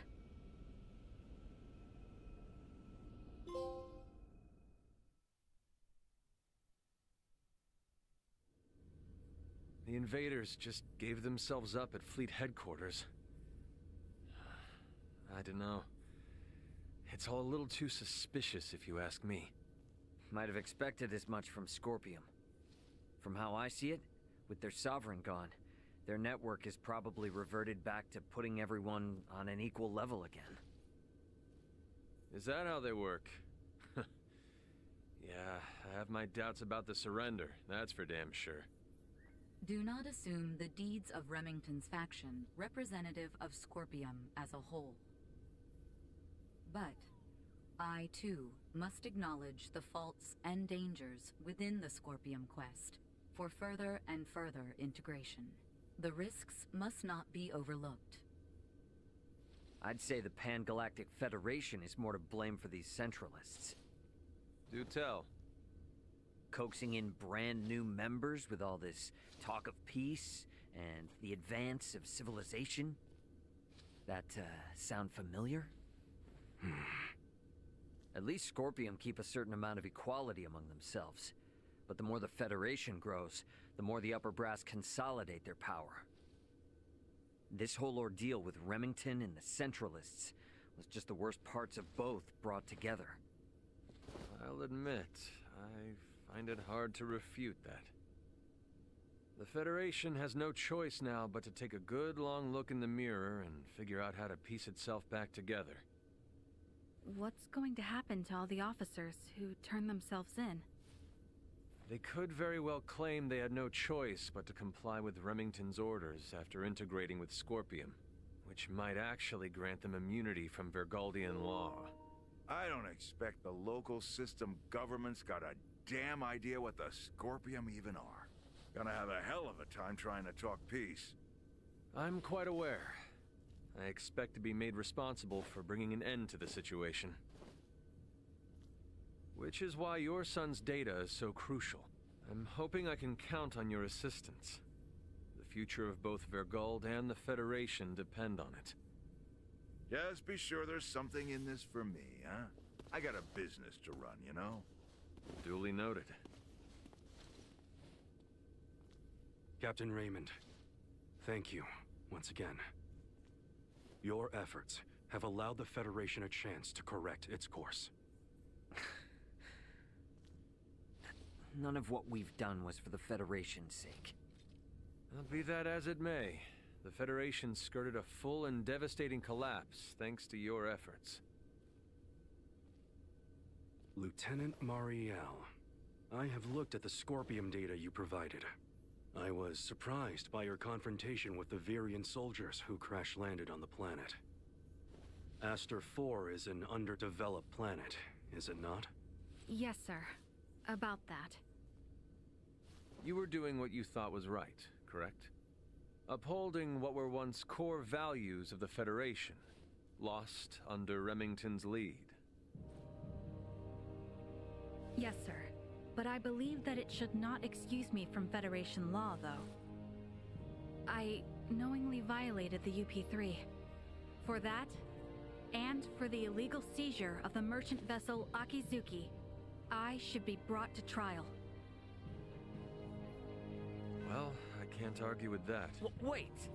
The invaders just gave themselves up at fleet headquarters. I don't know. It's all a little too suspicious, if you ask me. Might have expected as much from Scorpium. From how I see it, with their sovereign gone, their network is probably reverted back to putting everyone on an equal level again. Is that how they work? yeah, I have my doubts about the surrender, that's for damn sure. Do not assume the deeds of Remington's faction representative of Scorpium as a whole. But I, too, must acknowledge the faults and dangers within the Scorpium quest for further and further integration. The risks must not be overlooked. I'd say the Pan-Galactic Federation is more to blame for these Centralists. Do tell. Coaxing in brand new members with all this talk of peace and the advance of civilization? That, uh, sound familiar? At least Scorpium keep a certain amount of equality among themselves. But the more the Federation grows, the more the upper brass consolidate their power. This whole ordeal with Remington and the Centralists was just the worst parts of both brought together. I'll admit, I find it hard to refute that. The Federation has no choice now but to take a good long look in the mirror and figure out how to piece itself back together. What's going to happen to all the officers who turn themselves in? They could very well claim they had no choice but to comply with Remington's orders after integrating with Scorpium, which might actually grant them immunity from Verguldian law. I don't expect the local system government's got a damn idea what the Scorpium even are. Gonna have a hell of a time trying to talk peace. I'm quite aware. I expect to be made responsible for bringing an end to the situation. Which is why your son's data is so crucial. I'm hoping I can count on your assistance. The future of both Verguld and the Federation depend on it. Just be sure there's something in this for me, huh? I got a business to run, you know? Duly noted. Captain Raymond, thank you once again. Your efforts have allowed the Federation a chance to correct its course. None of what we've done was for the Federation's sake. Well, be that as it may, the Federation skirted a full and devastating collapse thanks to your efforts. Lieutenant Marielle, I have looked at the Scorpium data you provided. I was surprised by your confrontation with the Virian soldiers who crash-landed on the planet. Aster 4 is an underdeveloped planet, is it not? Yes, sir. About that. You were doing what you thought was right, correct? Upholding what were once core values of the Federation, lost under Remington's lead. Yes, sir. But I believe that it should not excuse me from Federation law, though. I knowingly violated the UP-3. For that, and for the illegal seizure of the merchant vessel Akizuki, I should be brought to trial. Well, I can't argue with that. W wait!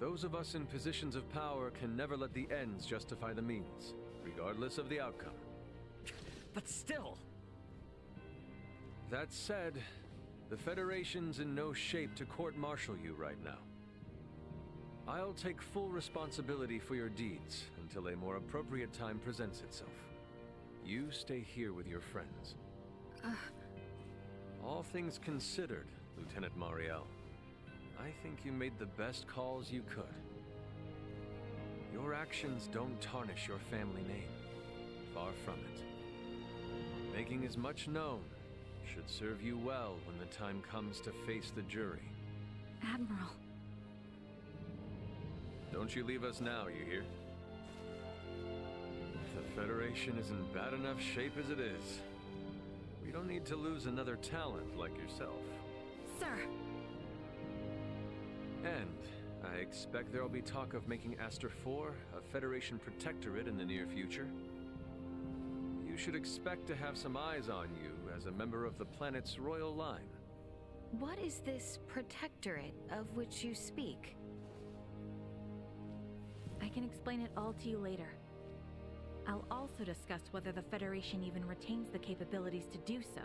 Those of us in positions of power can never let the ends justify the means, regardless of the outcome. But still... That said, the Federation's in no shape to court-martial you right now. I'll take full responsibility for your deeds until a more appropriate time presents itself. You stay here with your friends. Uh... All things considered, Lieutenant Marielle, I think you made the best calls you could. Your actions don't tarnish your family name. Far from it. Making as much known should serve you well when the time comes to face the jury. Admiral. Don't you leave us now, you hear? Federation is in bad enough shape as it is. We don't need to lose another talent like yourself. Sir! And I expect there'll be talk of making Aster 4 a Federation protectorate in the near future. You should expect to have some eyes on you as a member of the planet's royal line. What is this protectorate of which you speak? I can explain it all to you later. I'll also discuss whether the Federation even retains the capabilities to do so.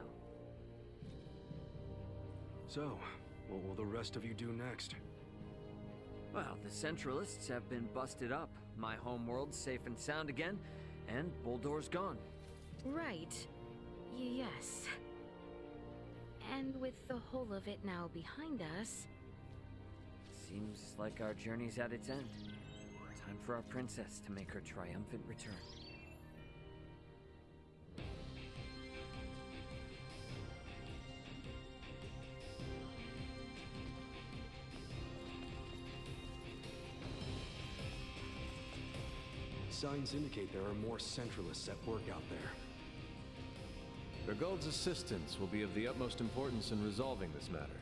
So, what will the rest of you do next? Well, the Centralists have been busted up. My homeworld's safe and sound again, and Buldor's gone. Right. Y yes. And with the whole of it now behind us... Seems like our journey's at its end. Time for our princess to make her triumphant return. Signs indicate there are more Centralists at work out there. Verguld's assistance will be of the utmost importance in resolving this matter.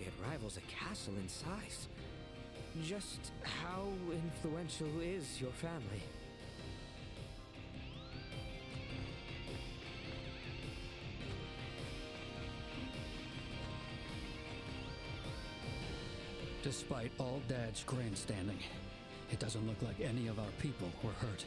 It rivals a castle in size. Just how influential is your family? Despite all Dad's grandstanding, it doesn't look like any of our people were hurt.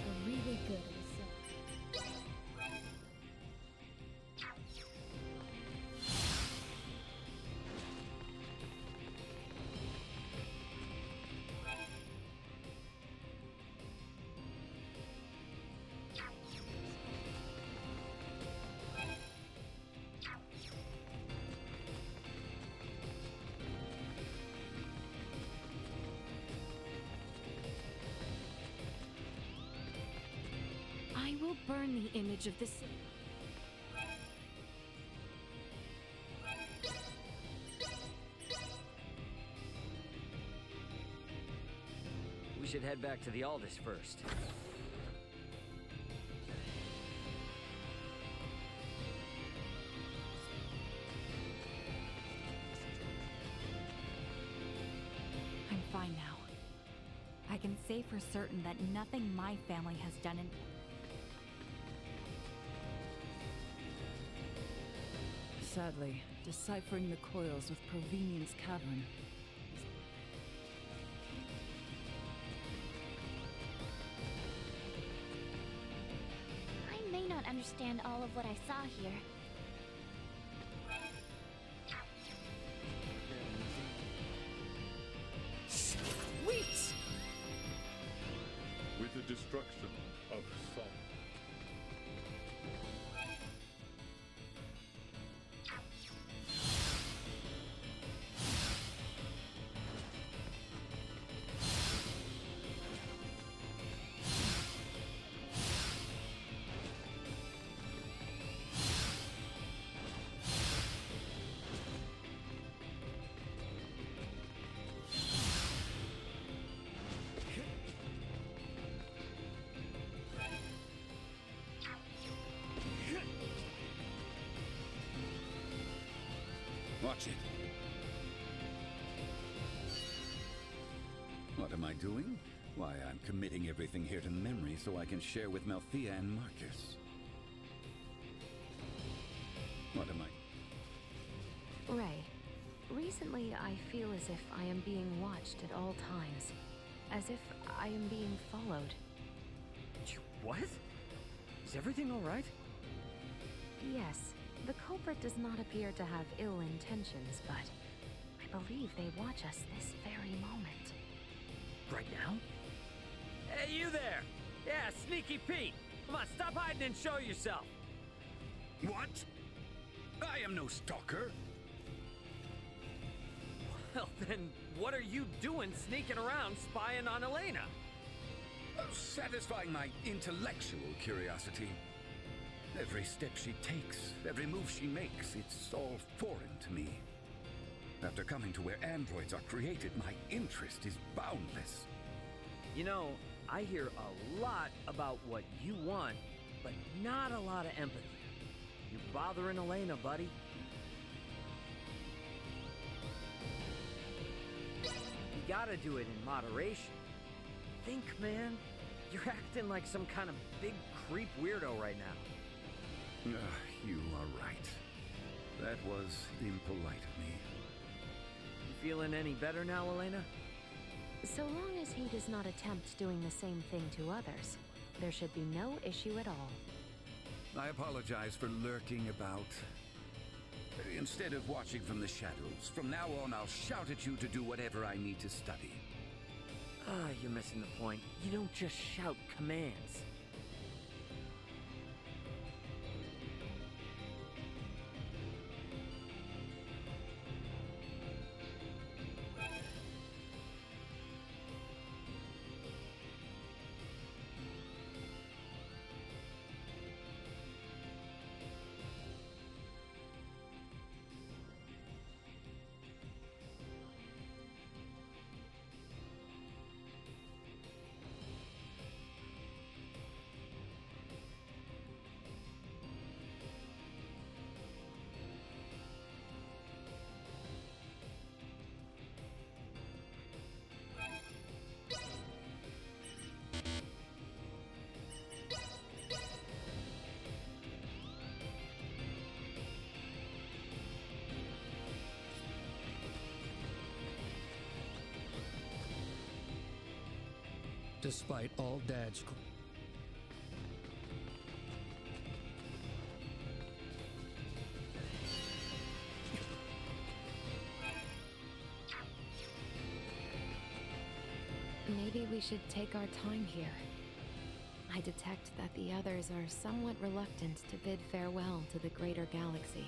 Are really good will burn the image of the city. We should head back to the Aldous first. I'm fine now. I can say for certain that nothing my family has done in. Sadly, deciphering the coils with Provenience Cavern I may not understand all of what I saw here. Watch it. What am I doing? Why, I'm committing everything here to memory so I can share with Malthea and Marcus. What am I... Ray, recently I feel as if I am being watched at all times. As if I am being followed. What? Is everything alright? Yes, the culprit does not appear to have ill intentions, but I believe they watch us this very moment. Right now? Hey, you there! Yeah, Sneaky Pete! Come on, stop hiding and show yourself! What? I am no stalker. Well, then, what are you doing sneaking around spying on Elena? Satisfying my intellectual curiosity. Every step she takes, every move she makes, it's all foreign to me. After coming to where androids are created, my interest is boundless. You know, I hear a lot about what you want, but not a lot of empathy. You're bothering Elena, buddy? You gotta do it in moderation. Think, man. You're acting like some kind of big creep weirdo right now. Ah, you are right. That was impolite of me. You feeling any better now, Elena? So long as he does not attempt doing the same thing to others, there should be no issue at all. I apologize for lurking about. Instead of watching from the shadows, from now on I'll shout at you to do whatever I need to study. Ah, you're missing the point. You don't just shout commands. Despite all Dad's. Maybe we should take our time here. I detect that the others are somewhat reluctant to bid farewell to the greater galaxy.